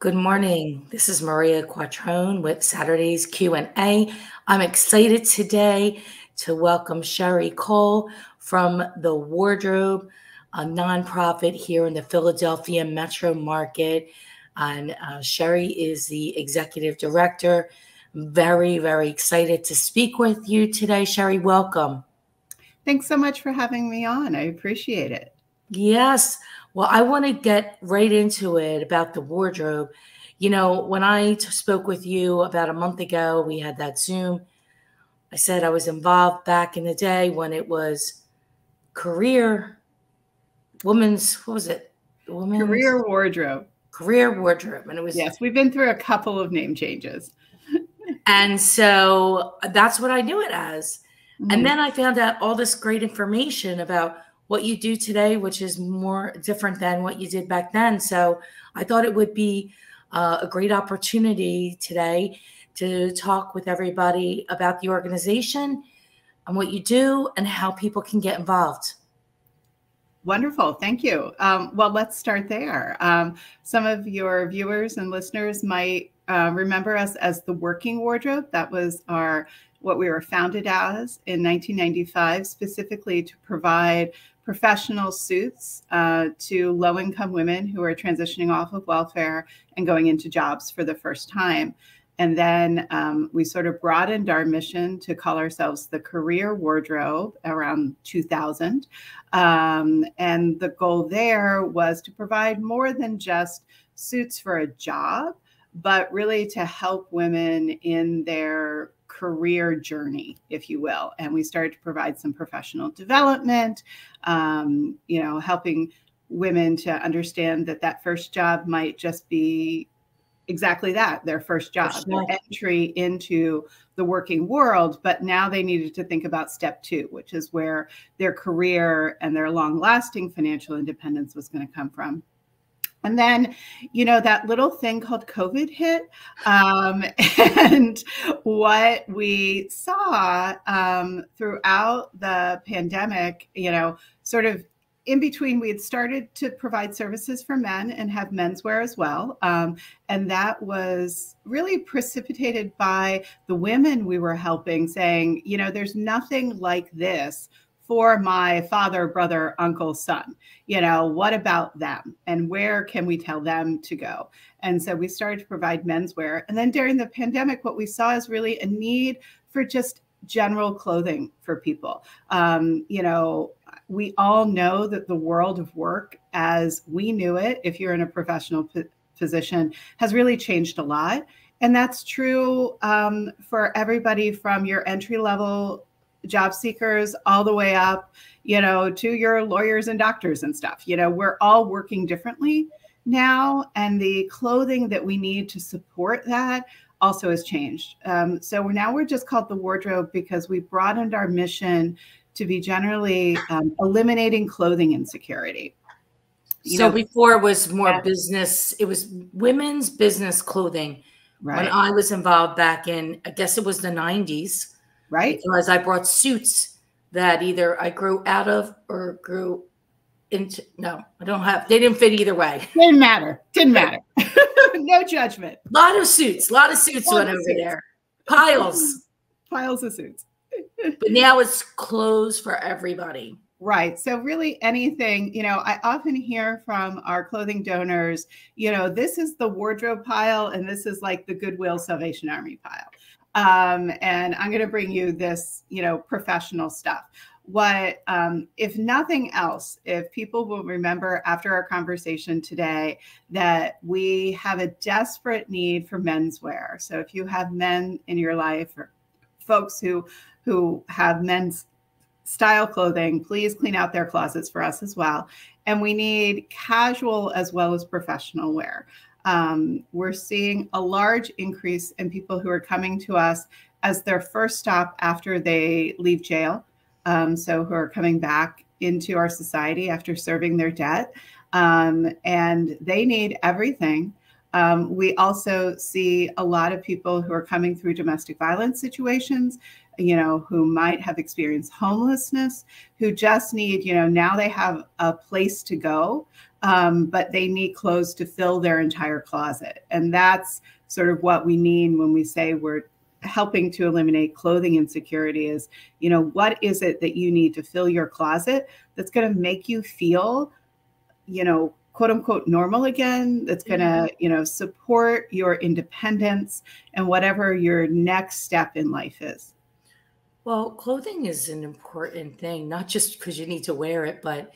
Good morning. This is Maria Quattrone with Saturday's Q&A. I'm excited today to welcome Sheri Cole from The Wardrobe, a nonprofit here in the Philadelphia metro market. And uh, Sheri is the executive director. Very, very excited to speak with you today. Sheri, welcome. Thanks so much for having me on. I appreciate it. Yes. Well, I want to get right into it about the wardrobe. You know, when I spoke with you about a month ago, we had that Zoom. I said I was involved back in the day when it was career women's, what was it? Women's career wardrobe. Career wardrobe. And it was Yes, we've been through a couple of name changes. and so that's what I knew it as. Mm-hmm. And then I found out all this great information about what you do today, which is more different than what you did back then. So I thought it would be uh, a great opportunity today to talk with everybody about the organization and what you do and how people can get involved. Wonderful. Thank you. Um, well, let's start there. Um, some of your viewers and listeners might uh, remember us as the Working Wardrobe. That was our what we were founded as in 1995, specifically to provide professional suits uh, to low income women who are transitioning off of welfare and going into jobs for the first time. And then um, we sort of broadened our mission to call ourselves the Career Wardrobe around 2000. Um, and the goal there was to provide more than just suits for a job, but really to help women in their career journey, if you will. And we started to provide some professional development, um, you know, helping women to understand that that first job might just be exactly that their first job their entry into the working world. But now they needed to think about step two which is where their career and their long lasting financial independence was going to come from and then, you know, that little thing called COVID hit. Um, and what we saw um, throughout the pandemic, you know, sort of in between, we had started to provide services for men and have menswear as well. Um, and that was really precipitated by the women we were helping saying, you know, there's nothing like this for my father, brother, uncle, son. You know, what about them? And where can we tell them to go? And so we started to provide menswear. And then during the pandemic, what we saw is really a need for just general clothing for people. Um, you know, we all know that the world of work as we knew it, if you're in a professional position, has really changed a lot. And that's true um, for everybody from your entry level job seekers all the way up, you know, to your lawyers and doctors and stuff. You know, we're all working differently now, and the clothing that we need to support that also has changed. Um, so we're, now we're just called the wardrobe because we broadened our mission to be generally um, eliminating clothing insecurity. You so know, before it was more yeah. business, it was women's business clothing. Right. When I was involved back in, I guess it was the 90s right? Because I brought suits that either I grew out of or grew into. No, I don't have. They didn't fit either way. Didn't matter. Didn't matter. no judgment. A lot of suits. A lot of suits went over suits. there. Piles. Piles of suits. but now it's clothes for everybody. Right. So, really, anything, you know, I often hear from our clothing donors, you know, this is the wardrobe pile and this is like the Goodwill Salvation Army pile um, and I'm going to bring you this, you know, professional stuff. What, um, if nothing else, if people will remember after our conversation today that we have a desperate need for menswear. So if you have men in your life or folks who who have men's style clothing, please clean out their closets for us as well. And we need casual as well as professional wear. Um, we're seeing a large increase in people who are coming to us as their first stop after they leave jail. Um, so, who are coming back into our society after serving their debt. Um, and they need everything. Um, we also see a lot of people who are coming through domestic violence situations, you know, who might have experienced homelessness, who just need, you know, now they have a place to go um, but they need clothes to fill their entire closet. And that's sort of what we mean when we say we're helping to eliminate clothing insecurity is, you know, what is it that you need to fill your closet that's going to make you feel, you know, quote unquote normal again that's going to mm-hmm. you know support your independence and whatever your next step in life is well clothing is an important thing not just because you need to wear it but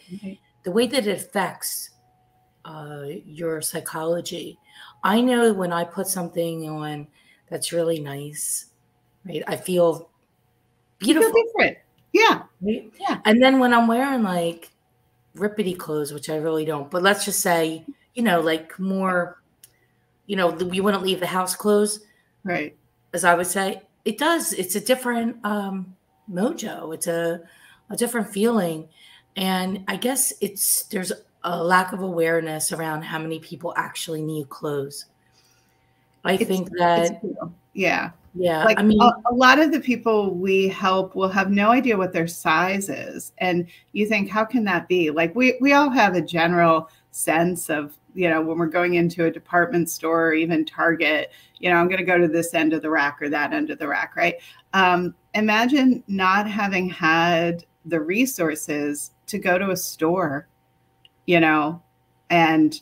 the way that it affects uh, your psychology. I know when I put something on that's really nice, right? I feel beautiful. Feel different. Yeah. Right? Yeah. And then when I'm wearing like rippity clothes, which I really don't, but let's just say, you know, like more, you know, we wouldn't leave the house clothes. Right. As I would say, it does. It's a different um mojo. It's a a different feeling. And I guess it's there's a lack of awareness around how many people actually need clothes. I it's, think that yeah. Yeah. Like I mean a, a, lot of the people we help will have no idea what their size is. And you think, how can that be? Like we we all have a general sense of, you know, when we're going into a department store or even Target, you know, I'm going to go to this end of the rack or that end of the rack, right? Um, imagine not having had the resources to go to a store you know, and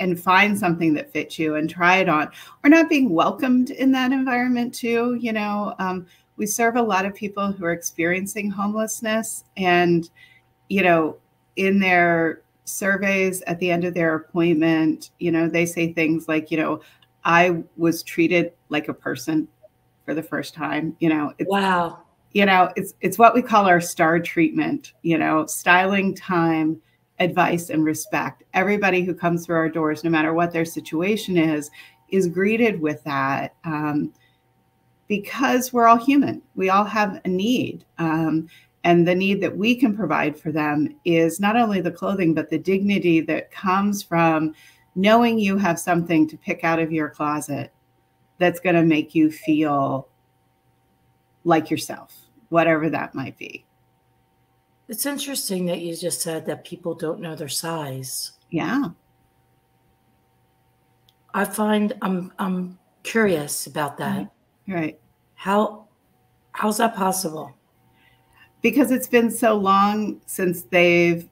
and find something that fits you and try it on. Or not being welcomed in that environment too you know um, we serve a lot of people who are experiencing homelessness and you know in their surveys at the end of their appointment you know they say things like you know i was treated like a person for the first time you know wow. you know it's it's what we call our star treatment you know styling time advice and respect. Everybody who comes through our doors, no matter what their situation is, is greeted with that um, because we're all human. We all have a need. Um, and the need that we can provide for them is not only the clothing, but the dignity that comes from knowing you have something to pick out of your closet that's going to make you feel like yourself, whatever that might be. It's interesting that you just said that people don't know their size. Yeah. I find I'm I'm curious about that. Right. How how's that possible? Because it's been so long since they've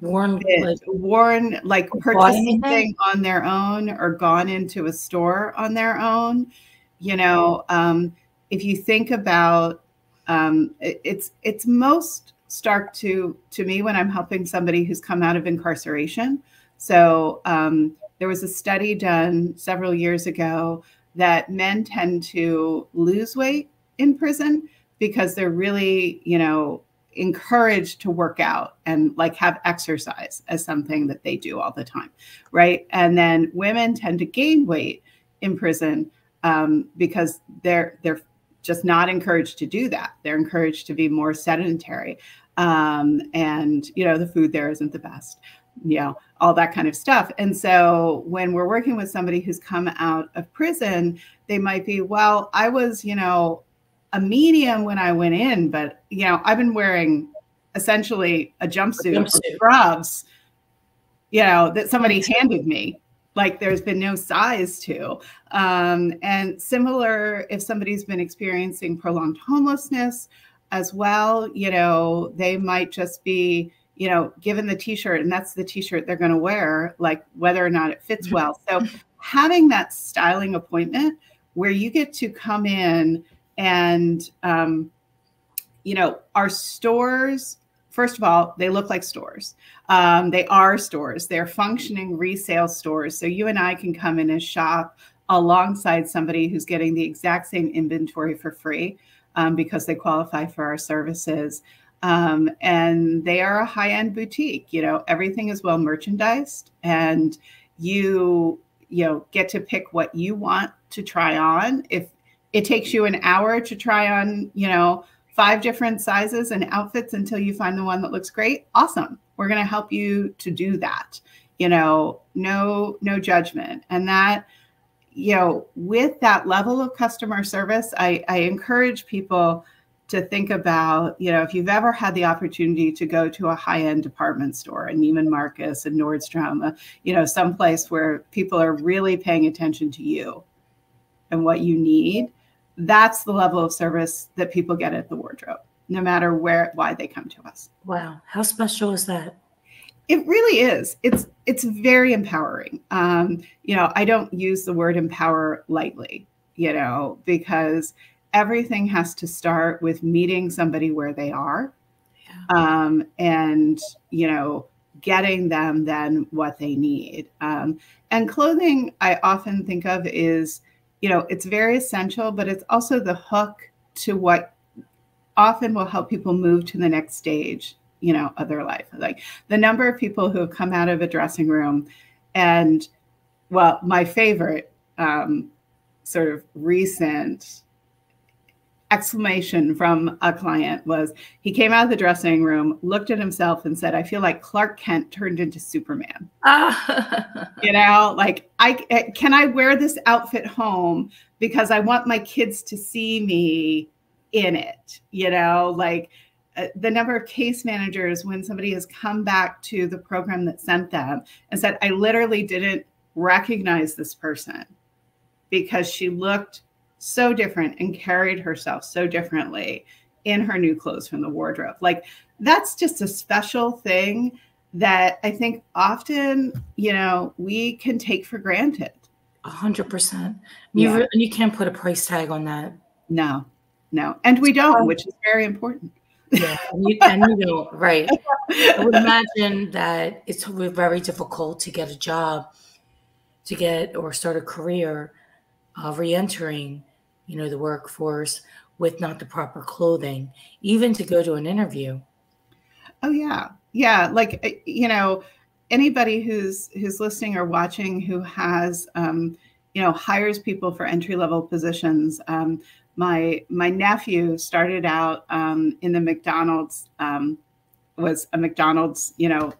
worn like, worn like purchased something on their own or gone into a store on their own. You know, um, if you think about um, it, it's it's most stark to to me when I'm helping somebody who's come out of incarceration. So um, there was a study done several years ago that men tend to lose weight in prison because they're really, you know, encouraged to work out and like have exercise as something that they do all the time, right? And then women tend to gain weight in prison um, because they're they're just not encouraged to do that. They're encouraged to be more sedentary. Um, and, you know, the food there isn't the best, you know, all that kind of stuff. And so when we're working with somebody who's come out of prison, they might be, well, I was, you know, a medium when I went in, but, you know, I've been wearing essentially a jumpsuit, a jumpsuit. scrubs, you know, that somebody handed me like there's been no size to. Um, and similar, if somebody's been experiencing prolonged homelessness as well, you know, they might just be, you know, given the t-shirt and that's the t-shirt they're going to wear, like whether or not it fits well. So having that styling appointment where you get to come in and, um, you know, our stores first of all, they look like stores. Um, they are stores. They're functioning resale stores. So you and I can come in and shop alongside somebody who's getting the exact same inventory for free um, because they qualify for our services. Um, and they are a high end boutique. You know, everything is well merchandised, and you you know get to pick what you want to try on. If it takes you an hour to try on, you know five different sizes and outfits until you find the one that looks great awesome we're going to help you to do that you know no no judgment and that you know with that level of customer service i i encourage people to think about, you know, if you've ever had the opportunity to go to a high-end department store, a Neiman Marcus, a Nordstrom, a, you know, someplace where people are really paying attention to you and what you need, that's the level of service that people get at the wardrobe, no matter where why they come to us. Wow, how special is that? It really is. It's it's very empowering. Um, you know, I don't use the word empower lightly, you know, because everything has to start with meeting somebody where they are yeah. um, and you know getting them then what they need um, and clothing i often think of is you know it's very essential but it's also the hook to what often will help people move to the next stage you know other life like the number of people who have come out of a dressing room and well my favorite um, sort of recent exclamation from a client was he came out of the dressing room, looked at himself, and said, I feel like Clark Kent turned into Superman. you know, like, I eh, can I wear this outfit home because I want my kids to see me in it, you know, like Uh, the number of case managers when somebody has come back to the program that sent them and said, I literally didn't recognize this person because she looked so different and carried herself so differently in her new clothes from the wardrobe. Like that's just a special thing that I think often, you know, we can take for granted. A hundred percent. You yeah. you can't put a price tag on that. No, no, and we don't, um, which is very important. Yeah, and you, and you don't, right? I would imagine that it's very difficult to get a job, to get or start a career, uh, re-entering you know, the workforce with not the proper clothing, even to go to an interview. Oh yeah. Yeah, like eh, you know, anybody who's who's listening or watching who has um, you know, hires people for entry level positions. Um, my my nephew started out um, in the McDonald's um, was a McDonald's, you know,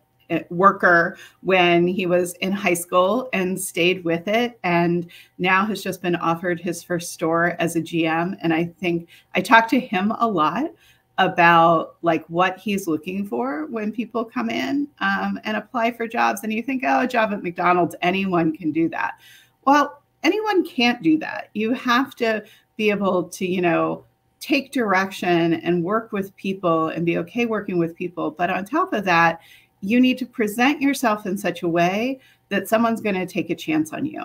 worker when he was in high school and stayed with it and now has just been offered his first store as a GM and I think I talked to him a lot about like what he's looking for when people come in um, and apply for jobs and you think oh a job at McDonald's anyone can do that. Well anyone can't do that. You have to be able to you know take direction and work with people and be okay working with people but on top of that you need to present yourself in such a way that someone's going to take a chance on you,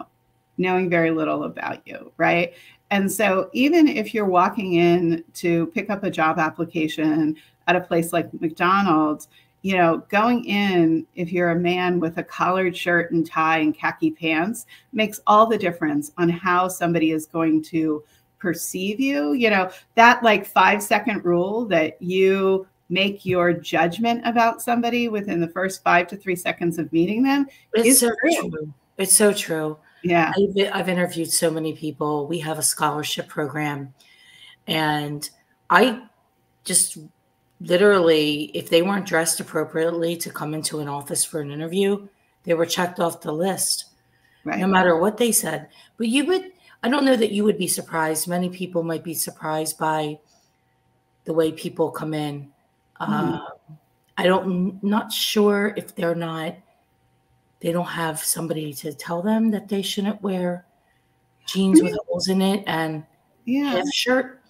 knowing very little about you, right? And so, even if you're walking in to pick up a job application at a place like McDonald's, you know, going in, if you're a man with a collared shirt and tie and khaki pants, makes all the difference on how somebody is going to perceive you. You know, that like five second rule that you make your judgment about somebody within the first five to three seconds of meeting them it's so true. true. It's so true. Yeah. I've, I've interviewed so many people. We have a scholarship program. And I just literally, if they weren't dressed appropriately to come into an office for an interview, they were checked off the list, right. no matter what they said. But you would, I don't know that you would be surprised. Many people might be surprised by the way people come in Mm-hmm. Uh, I don't, not sure if they're not, they don't have somebody to tell them that they shouldn't wear jeans with holes in it and yeah, shirt.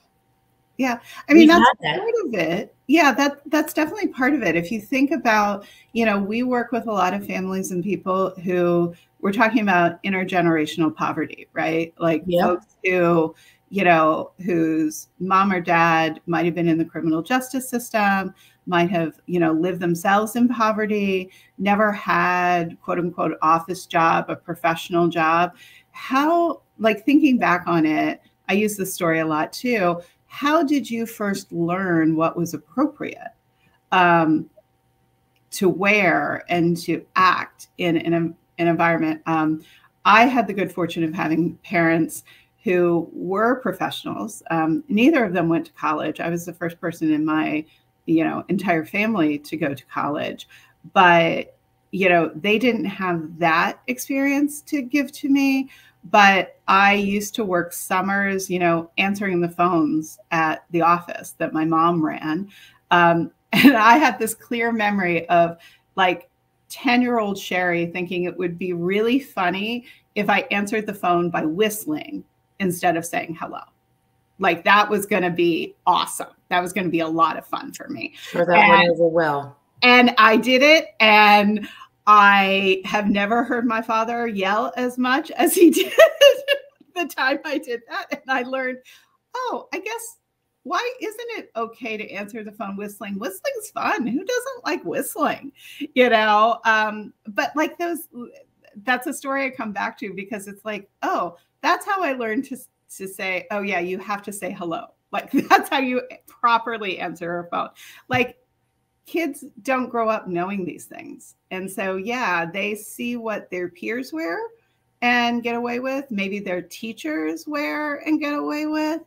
Yeah, I mean We've that's that. part of it. Yeah, that that's definitely part of it. If you think about, you know, we work with a lot of families and people who we're talking about intergenerational poverty, right? Like yep. folks who you know, whose mom or dad might have been in the criminal justice system, might have, you know, lived themselves in poverty, never had quote unquote office job, a professional job. How, like thinking back on it, I use this story a lot too. How did you first learn what was appropriate um, to wear and to act in, in a, an environment? Um, I had the good fortune of having parents who were professionals. Um, neither of them went to college. I was the first person in my, you know, entire family to go to college, but you know, they didn't have that experience to give to me. but I used to work summers, you know, answering the phones at the office that my mom ran. Um, and I had this clear memory of like 10 year old Sheri thinking it would be really funny if I answered the phone by whistling instead of saying hello. Like that was going to be awesome. That was going to be a lot of fun for me. Sure, that and, went over well. And I did it. And I have never heard my father yell as much as he did the time I did that. And I learned, oh, I guess why isn't it okay to answer the phone whistling? Whistling's fun. Who doesn't like whistling? You know, um, but like those, that's a story I come back to because it's like, oh, that's how I learned to to say, oh yeah, you have to say hello. Like that's how you properly answer a phone. Like kids don't grow up knowing these things. And so yeah, they see what their peers wear and get away with, maybe their teachers wear and get away with.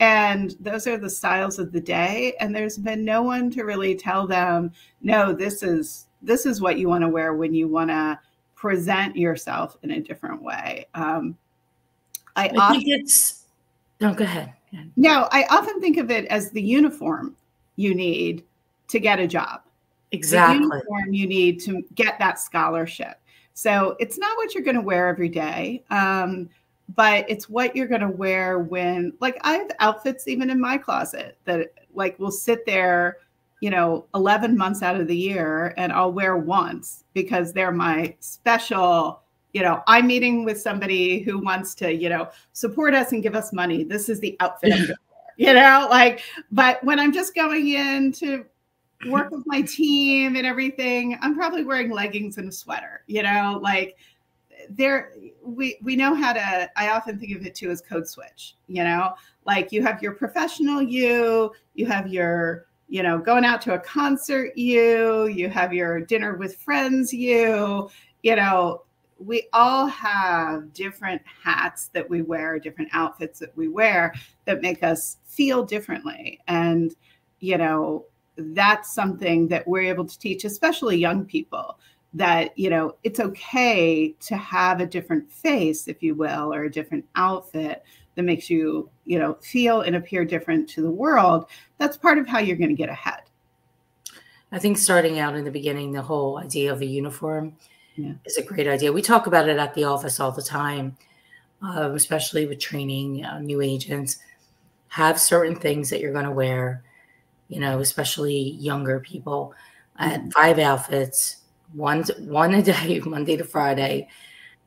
And those are the styles of the day. And there's been no one to really tell them, no, this is this is what you want to wear when you want to present yourself in a different way. Um, I, I often, think it's no, go ahead. No, I often think of it as the uniform you need to get a job. Exactly. The uniform you need to get that scholarship. So it's not what you're going to wear every day. Um, but it's what you're going to wear when like i have outfits even in my closet that like will sit there you know 11 months out of the year and i'll wear once because they're my special you know i'm meeting with somebody who wants to you know support us and give us money. This is the outfit i'm going to wear, you know like but when i'm just going in to work with my team and everything i'm probably wearing leggings and a sweater you know like there we we know how to i often think of it too as code switch you know? Like you have your professional you you have your you know going out to a concert you you have your dinner with friends you you know? We all have different hats that we wear different outfits that we wear that make us feel differently. And you know that's something that we're able to teach especially young people that you know it's okay to have a different face if you will or a different outfit that makes you you know feel and appear different to the world that's part of how you're going to get ahead i think starting out in the beginning the whole idea of a uniform yeah. is a great idea we talk about it at the office all the time uh, especially with training uh, new agents have certain things that you're going to wear you know especially younger people mm-hmm. five outfits one one a day, Monday to Friday,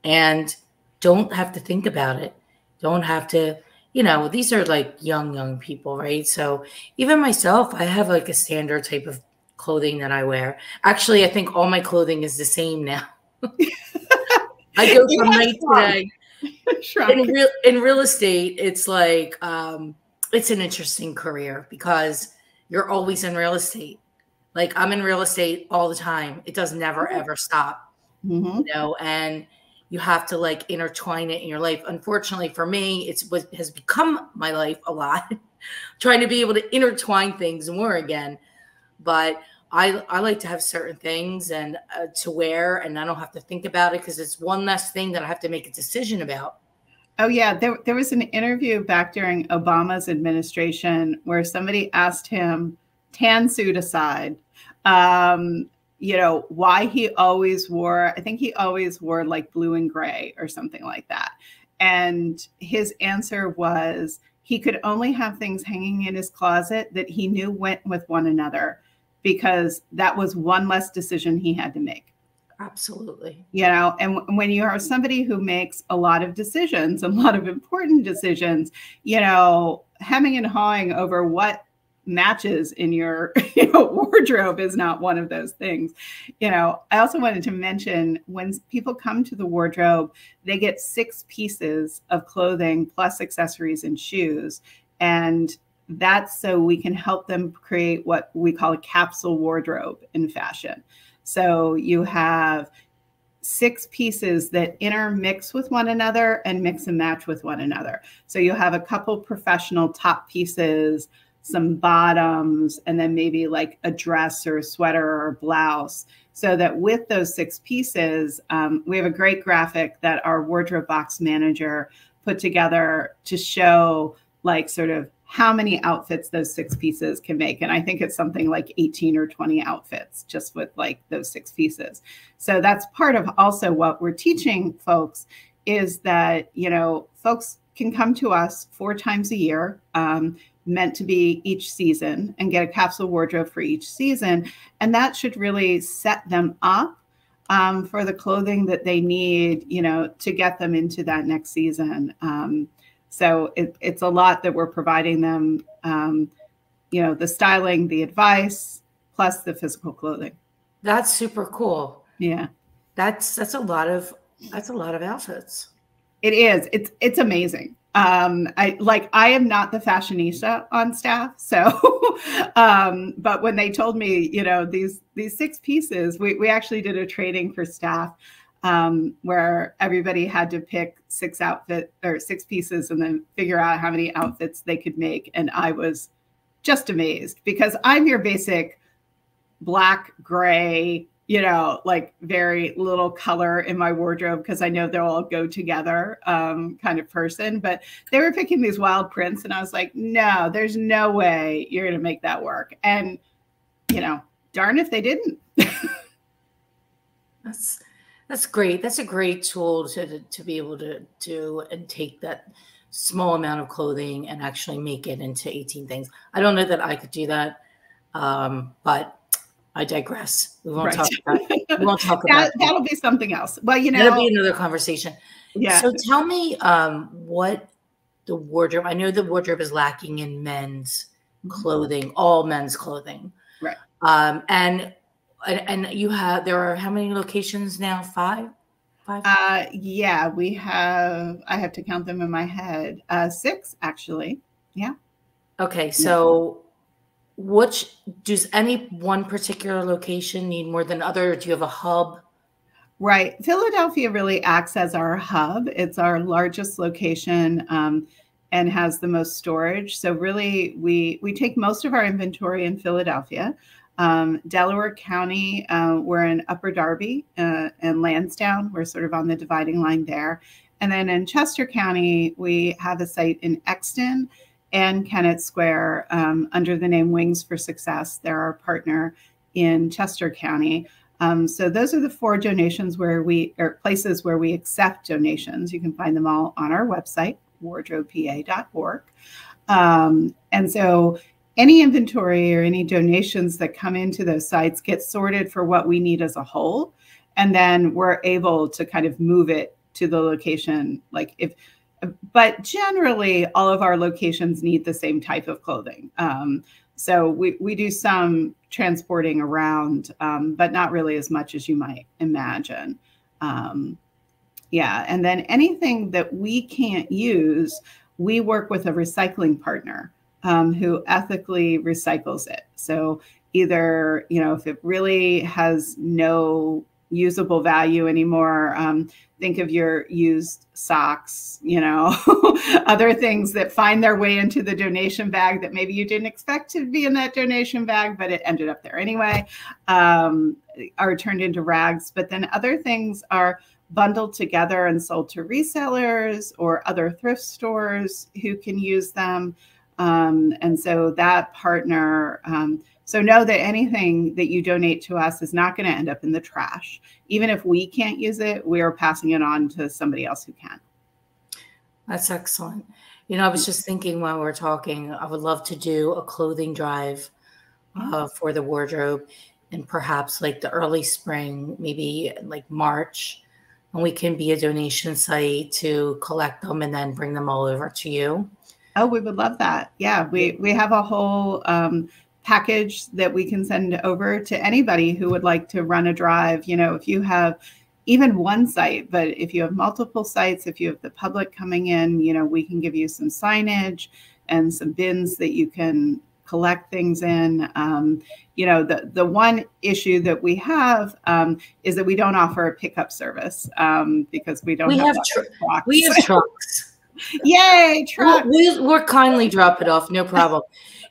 and don't have to think about it. Don't have to, you know, these are like young, young people, right? So even myself, I have like a standard type of clothing that I wear. Actually, I think all my clothing is the same now. I go from night to day. In real in real estate, it's like um, it's an interesting career because you're always in real estate. Like I'm in real estate all the time. It does never ever stop. Mm-hmm. You know, and you have to like intertwine it in your life. Unfortunately for me, it's what has become my life a lot. trying to be able to intertwine things more again. But I I like to have certain things and uh, to wear, and I don't have to think about it because it's one less thing that I have to make a decision about. Oh yeah, there there was an interview back during Obama's administration where somebody asked him tan suit aside, um, you know, why he always wore, I think he always wore like blue and gray or something like that. And his answer was he could only have things hanging in his closet that he knew went with one another because that was one less decision he had to make. Absolutely. You know, and when you are somebody who makes a lot of decisions, a lot of important decisions, you know, hemming and hawing over what matches in your you know, wardrobe is not one of those things. You know, I also wanted to mention when people come to the wardrobe, they get six pieces of clothing plus accessories and shoes. And that's so we can help them create what we call a capsule wardrobe in fashion. So you have six pieces that intermix with one another and mix and match with one another. So you have a couple professional top pieces some bottoms, and then maybe like a dress or a sweater or a blouse. so that with those six pieces, um, we have a great graphic that our wardrobe box manager put together to show like sort of how many outfits those six pieces can make. And I think it's something like 18 or 20 outfits just with like those six pieces. So that's part of also what we're teaching folks is that, you know, folks can come to us four times a year, um, meant to be each season, and get a capsule wardrobe for each season. And that should really set them up um, for the clothing that they need, you know, to get them into that next season. Um, so it, it's a lot that we're providing them, um, you know, the styling, the advice, plus the physical clothing. That's super cool. Yeah. That's that's a lot of that's a lot of outfits. It is. It's it's amazing. Um, I like I am not the fashionista on staff, so um, but when they told me, you know, these these six pieces, we we actually did a training for staff um, where everybody had to pick six outfit or six pieces and then figure out how many outfits they could make. And I was just amazed because I'm your basic black, gray, you know, like very little color in my wardrobe because I know they'll all go together um, kind of person. But they were picking these wild prints, and I was like, no, there's no way you're going to make that work. And, you know, darn if they didn't. That's that's great. That's a great tool to to be able to do and take that small amount of clothing and actually make it into 18 things. I don't know that I could do that, um, but I digress. We won't right. talk about. We won't talk about. that, will be something else. Well, you know, that'll be another conversation. Yeah. So tell me, um, what the wardrobe? I know the wardrobe is lacking in men's mm-hmm. clothing, all men's clothing. Right. Um, and and you have there are how many locations now? Five. Five. Uh, yeah, we have. I have to count them in my head. Uh, six actually. Yeah. Okay, so yeah. Which does any one particular location need more than other? Do you have a hub? Right. Philadelphia really acts as our hub. It's our largest location um, and has the most storage. So really, we we take most of our inventory in Philadelphia. Um, Delaware County, uh, we're in Upper Darby uh, and Lansdowne. We're sort of on the dividing line there. And then in Chester County, we have a site in Exton and Kennett Square um, under the name Wings for Success. They're our partner in Chester County. Um, so those are the four donations where we, or places where we accept donations. You can find them all on our website, wardrobepa.org. Um, and so any inventory or any donations that come into those sites get sorted for what we need as a whole and then we're able to kind of move it to the location like if but generally all of our locations need the same type of clothing um, so we, we do some transporting around um, but not really as much as you might imagine um, yeah and then anything that we can't use we work with a recycling partner um, who ethically recycles it. So either, you know, if it really has no usable value anymore, um, think of your used socks, you know, other things that find their way into the donation bag that maybe you didn't expect to be in that donation bag, but it ended up there anyway, um, are turned into rags. But then other things are bundled together and sold to resellers or other thrift stores who can use them. Um, and so that partner, um, so know that anything that you donate to us is not going to end up in the trash. Even if we can't use it, we are passing it on to somebody else who can. That's excellent. You know, I was just thinking while we are talking, I would love to do a clothing drive uh, for the wardrobe and perhaps like the early spring, maybe like March, and we can be a donation site to collect them and then bring them all over to you. Oh, we would love that. Yeah, we we have a whole um, package that we can send over to anybody who would like to run a drive. You know, if you have even one site, but if you have multiple sites, if you have the public coming in, you know, we can give you some signage and some bins that you can collect things in. Um, you know, the the one issue that we have um, is that we don't offer a pickup service um, because we don't. We have, have tr- we have trucks. Yay, truck. We'll, we'll, kindly drop it off, no problem.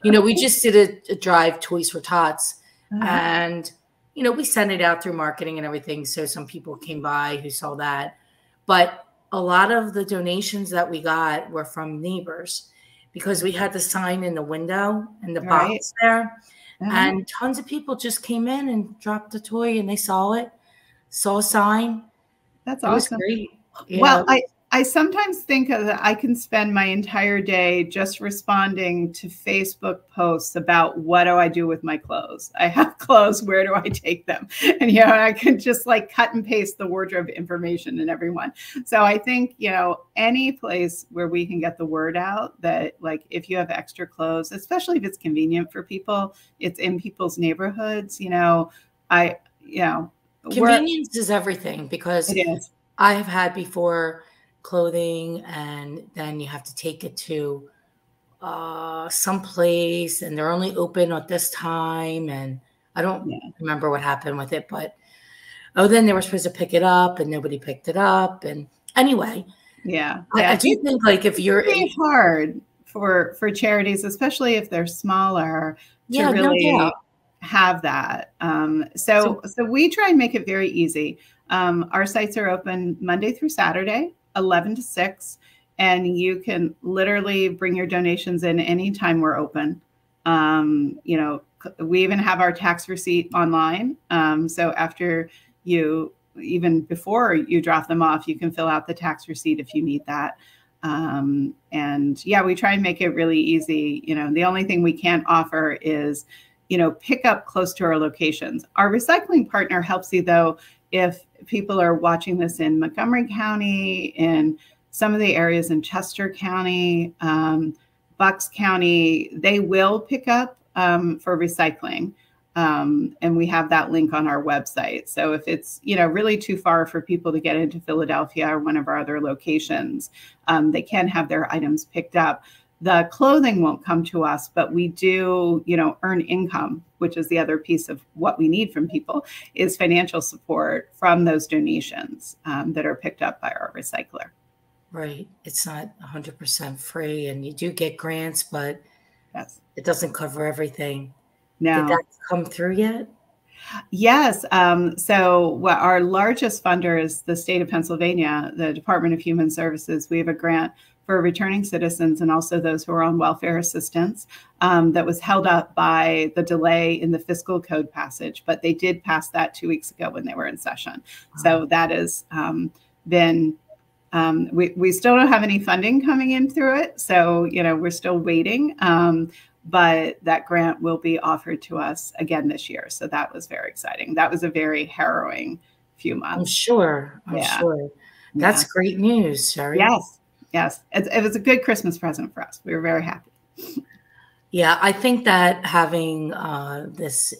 You know, we just did a, a drive Toys for Tots, uh-huh. and you know, we sent it out through marketing and everything. So some people came by who saw that. But a lot of the donations that we got were from neighbors because we had the sign in the window and the right. box there. Mm-hmm. And tons of people just came in and dropped a toy and they saw it, saw a sign. That's awesome. well. I, I sometimes think that I can spend my entire day just responding to Facebook posts about what do I do with my clothes. I have clothes, where do I take them? And you know, I can just like cut and paste the wardrobe information in everyone. So I think, you know, any place where we can get the word out that like if you have extra clothes, especially if it's convenient for people, it's in people's neighborhoods, you know, I you know, convenience is everything because I have had before clothing and then you have to take it to uh someplace and they're only open at this time and i don't yeah. remember what happened with it but oh then they were supposed to pick it up and nobody picked it up and anyway. Yeah, yeah. I, I, do think like if you're it's hard for for charities especially if they're smaller to yeah, really no have that. Um so, so so we try and make it very easy. Um, our sites are open monday through saturday 11 to 6 and you can literally bring your donations in anytime we're open. Um, you know we even have our tax receipt online. Um, so after you even before you drop them off you can fill out the tax receipt if you need that. Um, and yeah we try and make it really easy. You know the only thing we can't offer is you know pick up close to our locations. Our recycling partner helps you though if people are watching this in Montgomery County, in some of the areas in Chester County, um, Bucks County, they will pick up um, for recycling. Um, and we have that link on our website. So if it's you know really too far for people to get into Philadelphia or one of our other locations, um, they can have their items picked up the clothing won't come to us but we do you know earn income which is the other piece of what we need from people is financial support from those donations um, that are picked up by our recycler right it's not 100% free and you do get grants but yes. it doesn't cover everything no. did that come through yet Yes. Um, so, what our largest funder is the state of Pennsylvania, the Department of Human Services. We have a grant for returning citizens and also those who are on welfare assistance um, that was held up by the delay in the fiscal code passage. But they did pass that two weeks ago when they were in session. So that has um, been. Um, we, we still don't have any funding coming in through it. So, you know, we're still waiting. Um, but that grant will be offered to us again this year. So that was very exciting. That was a very harrowing few months. I'm sure. I'm yeah. sure. That's yeah. great news, Sheri. Yes yes, it, it was a good Christmas present for us. We were very happy. Yeah, I think that having uh, this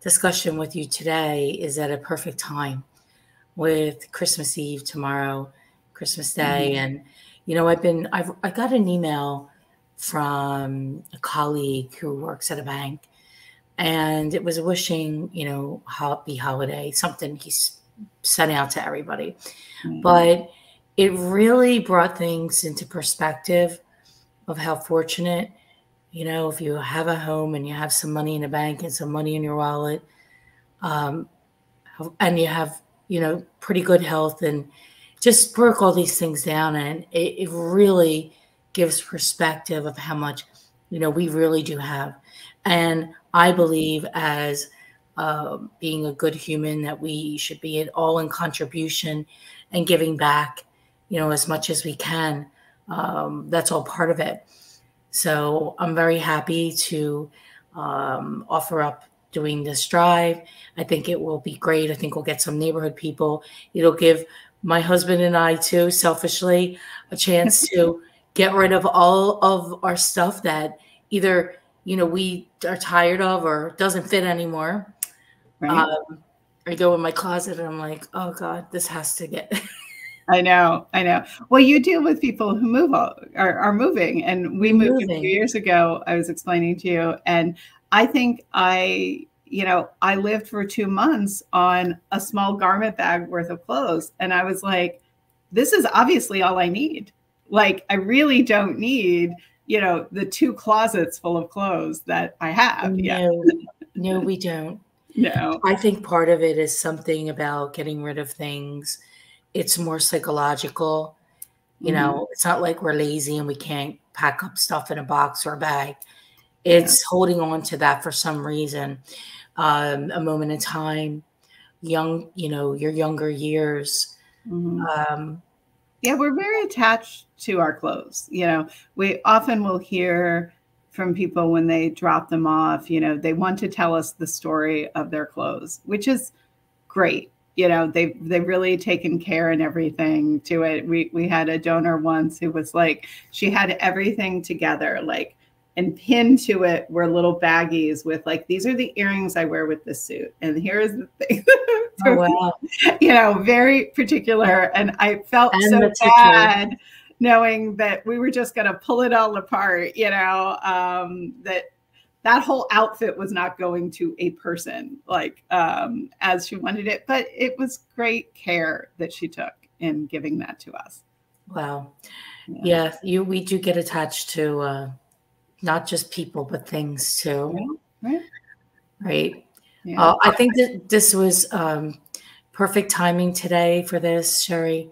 discussion with you today is at a perfect time with Christmas Eve tomorrow, Christmas Day, mm-hmm. and you know, I've been I've I got an email from a colleague who works at a bank, and it was wishing you know happy holiday, something he's sent out to everybody, mm-hmm. but it really brought things into perspective of how fortunate, you know, if you have a home and you have some money in the bank and some money in your wallet, um, and you have, you know, pretty good health and just broke all these things down. And it, it really gives perspective of how much, you know, we really do have. And I believe as uh, being a good human that we should be all in contribution and giving back you know, as much as we can. Um, that's all part of it. So I'm very happy to um, offer up doing this drive. I think it will be great. I think we'll get some neighborhood people. It'll give my husband and I, too, selfishly, a chance to get rid of all of our stuff that either you know we are tired of or doesn't fit anymore. Right. Um, I go in my closet and I'm like, oh God, this has to get I know, I know. Well, you deal with people who move all, are, are moving, and we moved moving. a few years ago. I was explaining to you, and I think I, you know, I lived for two months on a small garment bag worth of clothes, and I was like, this is obviously all I need. Like, I really don't need, you know, the two closets full of clothes that I have. No, no, we don't. No. I think part of it is something about getting rid of things. It's more psychological. You mm-hmm. know, it's not like we're lazy and we can't pack up stuff in a box or a bag. It's yeah. holding on to that for some reason, um, a moment in time, young, you know, your younger years. Mm-hmm. Um, yeah, we're very attached to our clothes. You know, we often will hear from people when they drop them off, you know, they want to tell us the story of their clothes, which is great. You know, they've they've really taken care and everything to it. We we had a donor once who was like, she had everything together, like and pinned to it were little baggies with like these are the earrings I wear with this suit, and here is the thing. oh, wow. You know, very particular, and I felt and so bad knowing that we were just going to pull it all apart. You know, um, that that whole outfit was not going to a person like um, as she wanted it, but it was great care that she took in giving that to us. Wow. Yeah, yeah you we do get attached to. Uh not just people but things too. Right. Right. Yeah. Uh, I think that this was um, perfect timing today for this, Sheri.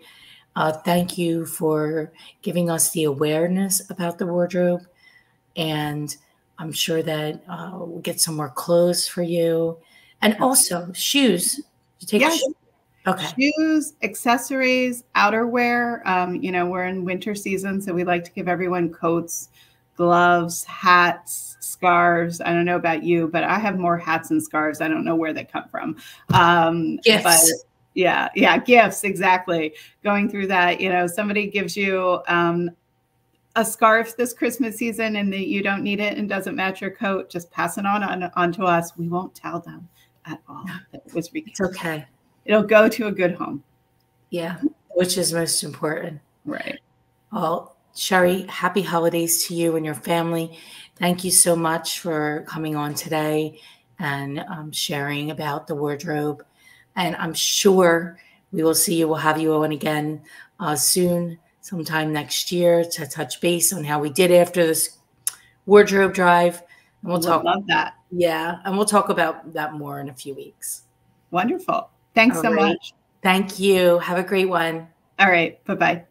Uh, thank you for giving us the awareness about the wardrobe, and I'm sure that uh, we'll get some more clothes for you, and also shoes. You take yes. Okay. Shoes, accessories, outerwear. Um, you know, we're in winter season, so we like to give everyone coats, gloves, hats, scarves. I don't know about you, but I have more hats and scarves. I don't know where they come from. Um, gifts. But yeah, yeah, gifts. Exactly. Going through that, you know, somebody gives you um, a scarf this Christmas season and that you don't need it and doesn't match your coat, just pass it on, on, on to us. We won't tell them at all. It was it's okay. It'll go to a good home. Yeah, which is most important. Right. Well, Sheri, happy holidays to you and your family. Thank you so much for coming on today and um, sharing about the wardrobe. And I'm sure we will see you. We'll have you on again uh, soon, sometime next year, to touch base on how we did after this wardrobe drive. And we'll talk. Love that. Yeah, and we'll talk about that more in a few weeks. Wonderful. Thanks All so right. much. Thank you. Have a great one. All right. Bye bye.